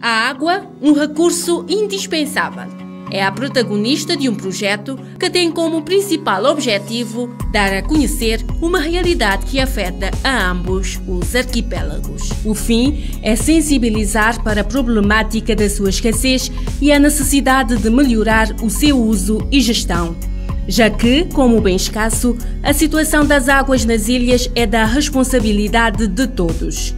A água, um recurso indispensável. É a protagonista de um projeto que tem como principal objetivo dar a conhecer uma realidade que afeta a ambos os arquipélagos. O fim é sensibilizar para a problemática da sua escassez e a necessidade de melhorar o seu uso e gestão já que, como bem escasso, a situação das águas nas ilhas é da responsabilidade de todos.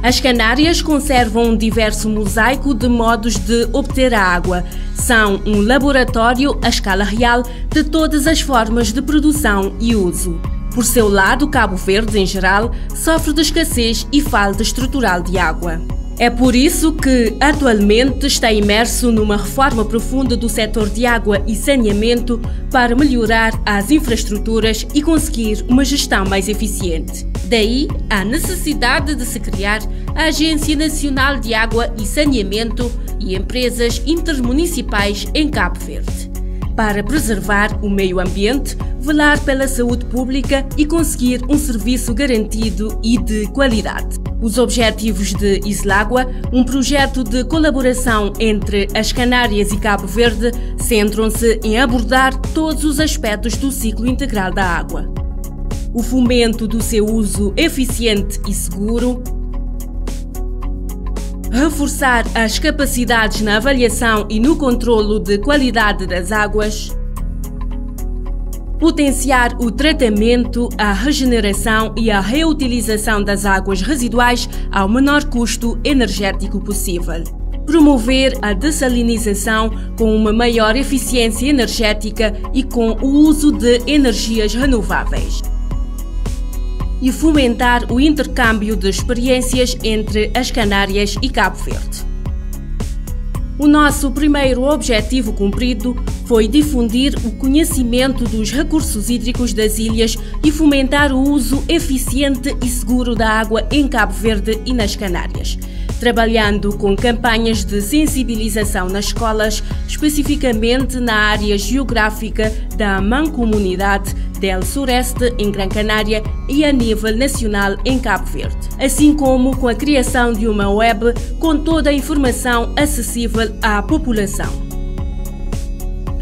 As Canárias conservam um diverso mosaico de modos de obter a água. São um laboratório à escala real de todas as formas de produção e uso. Por seu lado, Cabo Verde, em geral, sofre de escassez e falta estrutural de água. É por isso que, atualmente, está imerso numa reforma profunda do setor de água e saneamento para melhorar as infraestruturas e conseguir uma gestão mais eficiente. Daí a necessidade de se criar a Agência Nacional de Água e Saneamento e empresas intermunicipais em Cabo Verde para preservar o meio ambiente, velar pela saúde pública e conseguir um serviço garantido e de qualidade. Os objetivos de Islágua, um projeto de colaboração entre as Canárias e Cabo Verde, centram-se em abordar todos os aspectos do ciclo integral da água. O fomento do seu uso eficiente e seguro, reforçar as capacidades na avaliação e no controlo de qualidade das águas, potenciar o tratamento, a regeneração e a reutilização das águas residuais ao menor custo energético possível. Promover a dessalinização com uma maior eficiência energética e com o uso de energias renováveis e fomentar o intercâmbio de experiências entre as Canárias e Cabo Verde. O nosso primeiro objetivo cumprido foi difundir o conhecimento dos recursos hídricos das ilhas e fomentar o uso eficiente e seguro da água em Cabo Verde e nas Canárias trabalhando com campanhas de sensibilização nas escolas, especificamente na área geográfica da Mancomunidade del Sureste em Gran Canária e a nível nacional em Cabo Verde, assim como com a criação de uma web com toda a informação acessível à população.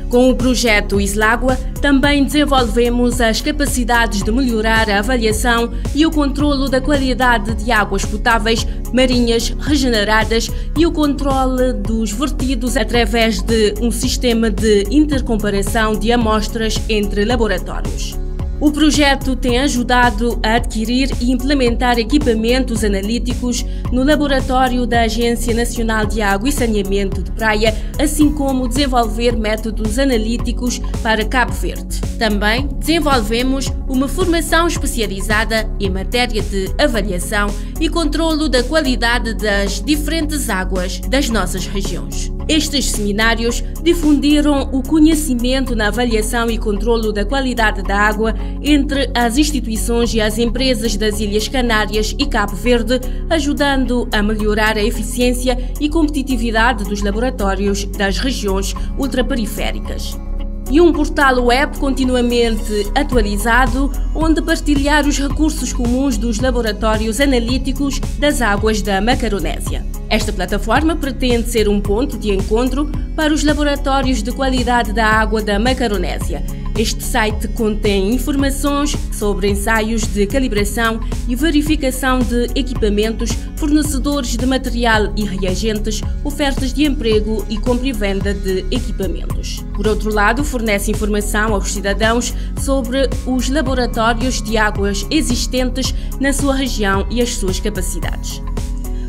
Com o projeto Islágua, também desenvolvemos as capacidades de melhorar a avaliação e o controlo da qualidade de águas potáveis marinhas regeneradas e o controle dos vertidos através de um sistema de intercomparação de amostras entre laboratórios. O projeto tem ajudado a adquirir e implementar equipamentos analíticos no laboratório da Agência Nacional de Água e Saneamento de Praia, assim como desenvolver métodos analíticos para Cabo Verde. Também desenvolvemos uma formação especializada em matéria de avaliação e controlo da qualidade das diferentes águas das nossas regiões. Estes seminários difundiram o conhecimento na avaliação e controlo da qualidade da água entre as instituições e as empresas das Ilhas Canárias e Cabo Verde, ajudando a melhorar a eficiência e competitividade dos laboratórios das regiões ultraperiféricas e um portal web continuamente atualizado, onde partilhar os recursos comuns dos laboratórios analíticos das águas da Macaronésia. Esta plataforma pretende ser um ponto de encontro para os laboratórios de qualidade da água da Macaronésia este site contém informações sobre ensaios de calibração e verificação de equipamentos, fornecedores de material e reagentes, ofertas de emprego e compra e venda de equipamentos. Por outro lado, fornece informação aos cidadãos sobre os laboratórios de águas existentes na sua região e as suas capacidades.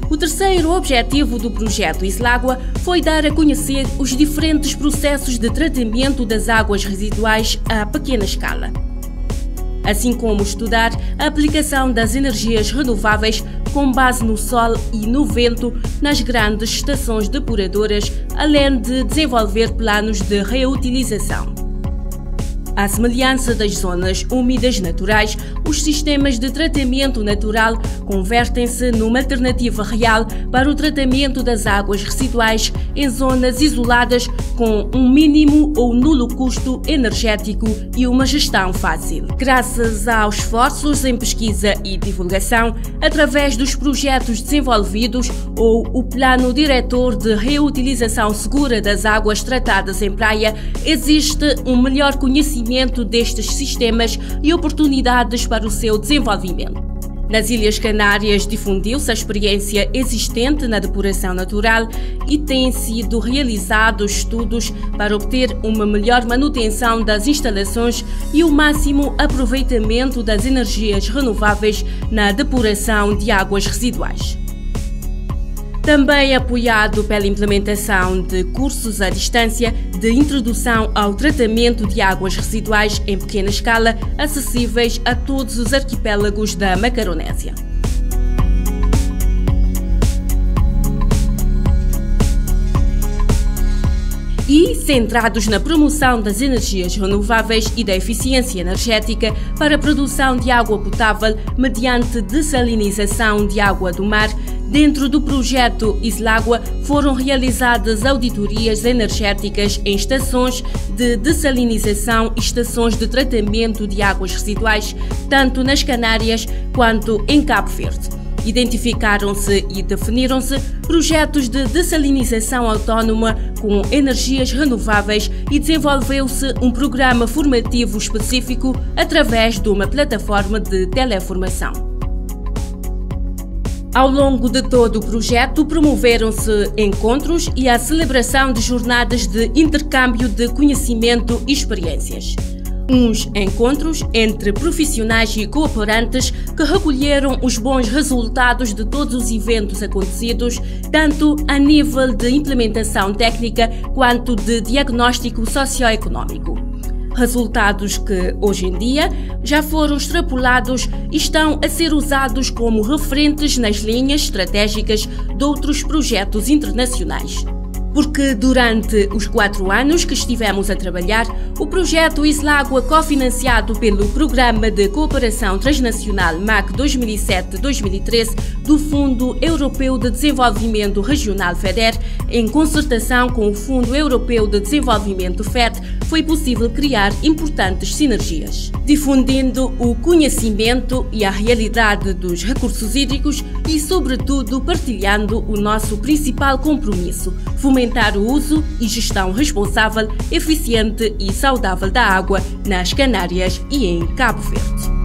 O terceiro objetivo do projeto Islágua foi dar a conhecer os diferentes processos de tratamento das águas residuais a pequena escala, assim como estudar a aplicação das energias renováveis com base no sol e no vento nas grandes estações depuradoras, além de desenvolver planos de reutilização. À semelhança das zonas úmidas naturais, os sistemas de tratamento natural convertem-se numa alternativa real para o tratamento das águas residuais em zonas isoladas com um mínimo ou nulo custo energético e uma gestão fácil. Graças aos esforços em pesquisa e divulgação, através dos projetos desenvolvidos ou o Plano Diretor de Reutilização Segura das Águas Tratadas em Praia, existe um melhor conhecimento destes sistemas e oportunidades para o seu desenvolvimento. Nas Ilhas Canárias difundiu-se a experiência existente na depuração natural e têm sido realizados estudos para obter uma melhor manutenção das instalações e o máximo aproveitamento das energias renováveis na depuração de águas residuais também apoiado pela implementação de cursos à distância de introdução ao tratamento de águas residuais em pequena escala, acessíveis a todos os arquipélagos da Macaronésia. e centrados na promoção das energias renováveis e da eficiência energética para a produção de água potável mediante dessalinização de água do mar, Dentro do projeto Islágua foram realizadas auditorias energéticas em estações de dessalinização e estações de tratamento de águas residuais, tanto nas Canárias quanto em Cabo Verde. Identificaram-se e definiram-se projetos de dessalinização autónoma com energias renováveis e desenvolveu-se um programa formativo específico através de uma plataforma de teleformação. Ao longo de todo o projeto, promoveram-se encontros e a celebração de jornadas de intercâmbio de conhecimento e experiências. Uns encontros entre profissionais e cooperantes que recolheram os bons resultados de todos os eventos acontecidos, tanto a nível de implementação técnica quanto de diagnóstico socioeconômico resultados que, hoje em dia, já foram extrapolados e estão a ser usados como referentes nas linhas estratégicas de outros projetos internacionais porque durante os quatro anos que estivemos a trabalhar, o projeto Islágua, cofinanciado pelo Programa de Cooperação Transnacional MAC 2007-2013 do Fundo Europeu de Desenvolvimento Regional FEDER, em concertação com o Fundo Europeu de Desenvolvimento FED, foi possível criar importantes sinergias, difundindo o conhecimento e a realidade dos recursos hídricos e, sobretudo, partilhando o nosso principal compromisso, fomentar o uso e gestão responsável, eficiente e saudável da água nas Canárias e em Cabo Verde.